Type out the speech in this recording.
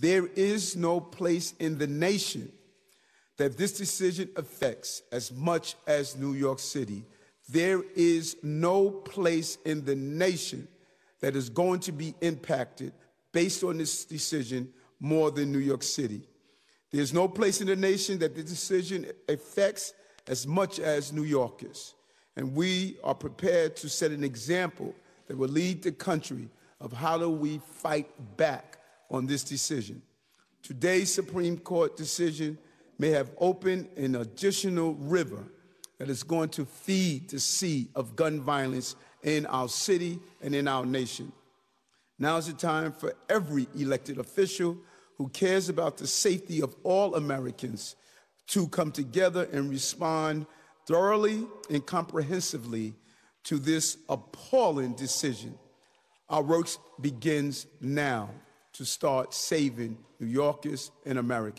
There is no place in the nation that this decision affects as much as New York City. There is no place in the nation that is going to be impacted based on this decision more than New York City. There's no place in the nation that the decision affects as much as New Yorkers. And we are prepared to set an example that will lead the country of how do we fight back on this decision. Today's Supreme Court decision may have opened an additional river that is going to feed the sea of gun violence in our city and in our nation. Now is the time for every elected official who cares about the safety of all Americans to come together and respond thoroughly and comprehensively to this appalling decision. Our work begins now to start saving New Yorkers and Americans.